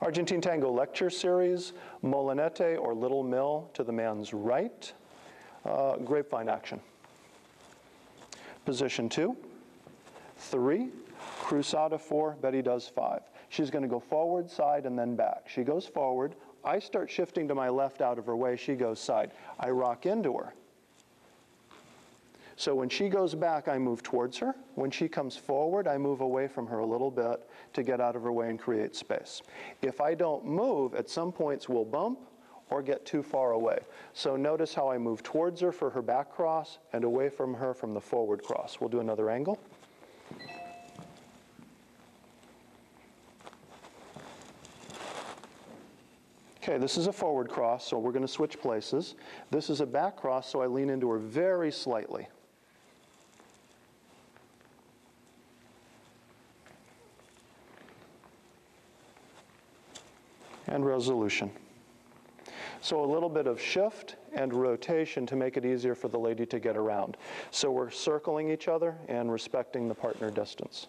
Argentine Tango Lecture Series, Molinete or Little Mill to the man's right. Uh, grapevine action. Position two, three, Cruzada four, Betty does five. She's going to go forward, side, and then back. She goes forward. I start shifting to my left out of her way. She goes side. I rock into her. So when she goes back, I move towards her. When she comes forward, I move away from her a little bit to get out of her way and create space. If I don't move, at some points we'll bump or get too far away. So notice how I move towards her for her back cross and away from her from the forward cross. We'll do another angle. Okay, this is a forward cross, so we're going to switch places. This is a back cross, so I lean into her very slightly. And resolution. So a little bit of shift and rotation to make it easier for the lady to get around. So we're circling each other and respecting the partner distance.